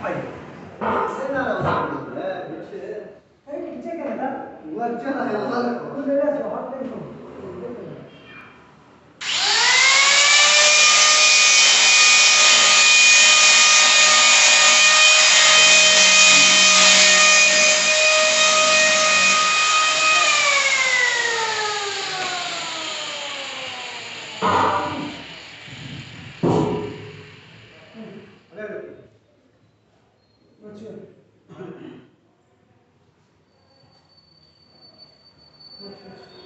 센나 그렇지. 그렇지.